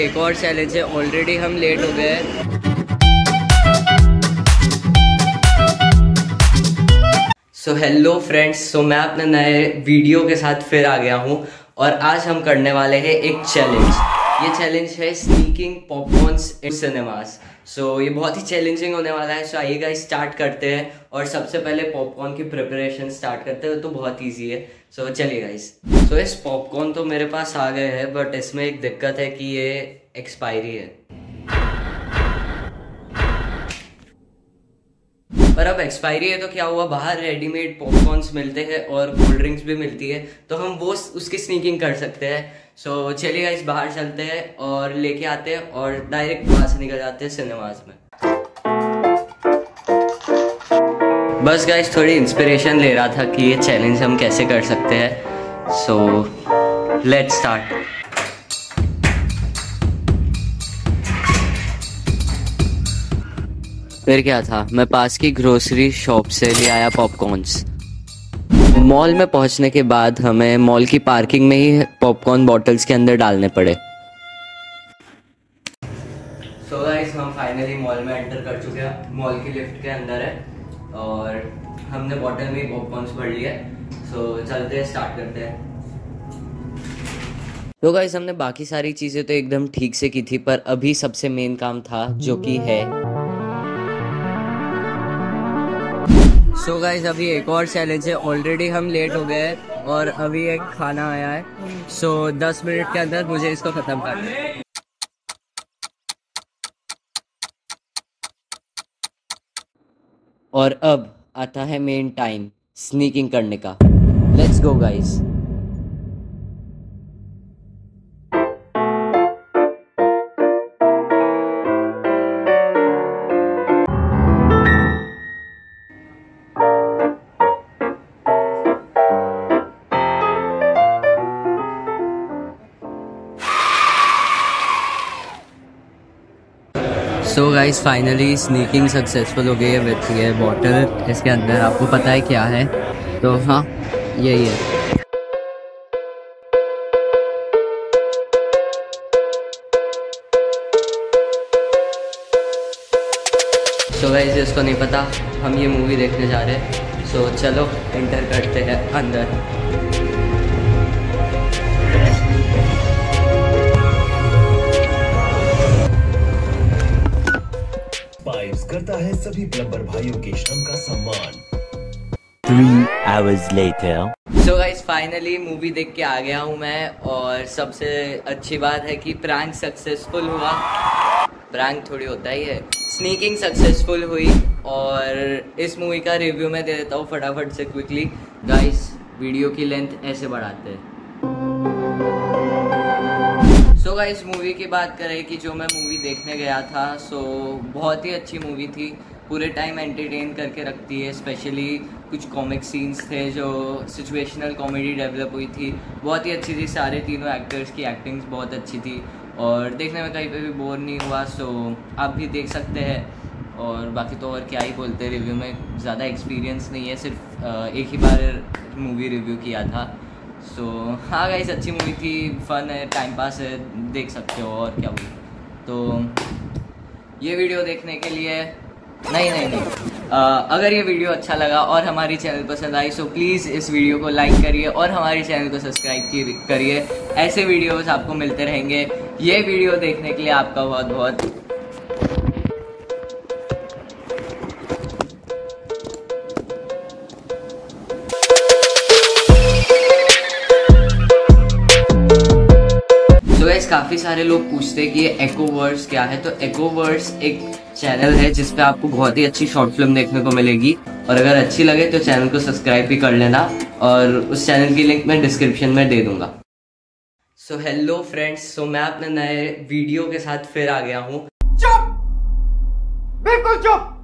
एक और चैलेंज है ऑलरेडी हम लेट हो गए सो हेलो फ्रेंड्स सो मैं अपने नए वीडियो के साथ फिर आ गया हूँ और आज हम करने वाले हैं एक चैलेंज ये चैलेंज है sneaking popcorns in cinemas so so, ये बहुत ही चैलेंजिंग होने वाला है। सो so, आइएगा स्टार्ट करते हैं। और सबसे पहले पॉपकॉर्न की प्रिपरेशन स्टार्ट करते हैं तो बहुत इजी है। सो so, चलिए गाइस सो so, इस पॉपकॉर्न तो मेरे पास आ गए हैं बट इसमें एक दिक्कत है कि ये एक्सपायरी है। पर अब एक्सपायरी है तो क्या हुआ? बाहर रेडीमेड पॉपकॉर्न्स मिलते हैं और कोल्ड ड्रिंक्स भी मिलती है। तो हम वो उसकी स्नीकिंग कर सकते हैं। सो so, चलिए इस बाहर चलते हैं और लेके आते हैं और डायरेक्ट वहाँ से निकल जाते हैं सिनेमाज में। बस गाइस थोड़ी इंस्पिरेशन ले रहा था कि ये चैलेंज हम कैसे कर सकते हैं। सो लेट्स स्टार्ट फिर क्या था? मैं पास की ग्रोसरी शॉप से ले आया पॉपकॉर्न्स मॉल में पहुँचने के बाद हमें मॉल की पार्किंग में ही पॉपकॉर्न बॉटल्स के अंदर डालने पड़े. सो so गाइस हम फाइनली मॉल में एंटर कर चुके हैं. मॉल की लिफ्ट के अंदर है और हमने बॉटल में पॉपकॉर्न्स भर लिया सो so, चलते हैं स्टार्ट करते हैं. तो गाइस हमने बाकी सारी चीज़ें तो एकदम ठीक से की थी पर अभी सबसे मेन काम था जो कि है सो so गाइज़ अभी एक और चैलेंज है. ऑलरेडी हम लेट हो गए हैं और अभी एक खाना आया है. सो so, दस मिनट के अंदर मुझे इसको ख़त्म करना और अब आता है मेन टाइम स्नीकिंग करने का. Let's go guys so guys finally sneaking successful हो गई है विथ ये बॉटल इसके अंदर आपको पता है क्या है? तो हाँ यही है। सो गाइस जिसको नहीं पता हम ये मूवी देखने जा रहे हैं। सो so, चलो एंटर करते हैं अंदर। सभी प्लम्बर भाइयों के श्रम का सम्मान। Three hours later. So guys, finally movie देख के आ गया हूँ मैं और सबसे अच्छी बात है कि प्रैंक सक्सेसफुल हुआ। प्रैंक थोड़ी होता ही है। स्नीकिंग सक्सेसफुल हुई और इस मूवी का रिव्यू मैं दे देता हूँ फटाफट से क्विकली गाइस वीडियो की लेंथ ऐसे बढ़ाते हैं। सो so इस मूवी की बात करें कि जो मैं मूवी देखने गया था सो so, बहुत ही अच्छी मूवी थी। पूरे टाइम एंटरटेन करके रखती है स्पेशली कुछ कॉमिक सीन्स थे जो सिचुएशनल कॉमेडी डेवलप हुई थी। बहुत ही अच्छी थी, सारे तीनों एक्टर्स की एक्टिंग्स बहुत अच्छी थी। और देखने में कहीं पे भी बोर नहीं हुआ सो आप भी देख सकते हैं। और बाकी तो और क्या ही बोलते हैं रिव्यू में ज़्यादा एक्सपीरियंस नहीं है, सिर्फ़ एक ही बार मूवी रिव्यू किया था। सो हाँ गाइस अच्छी मूवी थी फन है टाइम पास है, देख सकते हो और क्या बोलूँ तो ये वीडियो देखने के लिए नहीं नहीं नहीं। आ, अगर ये वीडियो अच्छा लगा और हमारी चैनल पसंद आई सो प्लीज़ इस वीडियो को लाइक करिए और हमारे चैनल को सब्सक्राइब करिए। ऐसे वीडियोस आपको मिलते रहेंगे। ये वीडियो देखने के लिए आपका बहुत बहुत काफ़ी सारे लोग पूछते हैं कि ये एकोवर्स क्या है? तो एकोवर्स एक चैनल है जिसपे आपको बहुत ही अच्छी शॉर्ट फ़िल्म देखने को मिलेगी। और अगर अच्छी लगे तो चैनल को सब्सक्राइब भी कर लेना और उस चैनल की लिंक मैं डिस्क्रिप्शन में दे दूँगा। सो हेलो फ्रेंड्स सो मैं अपने नए वीडियो के साथ फिर आ गया हूँ। चुप! बिल्कुल चुप!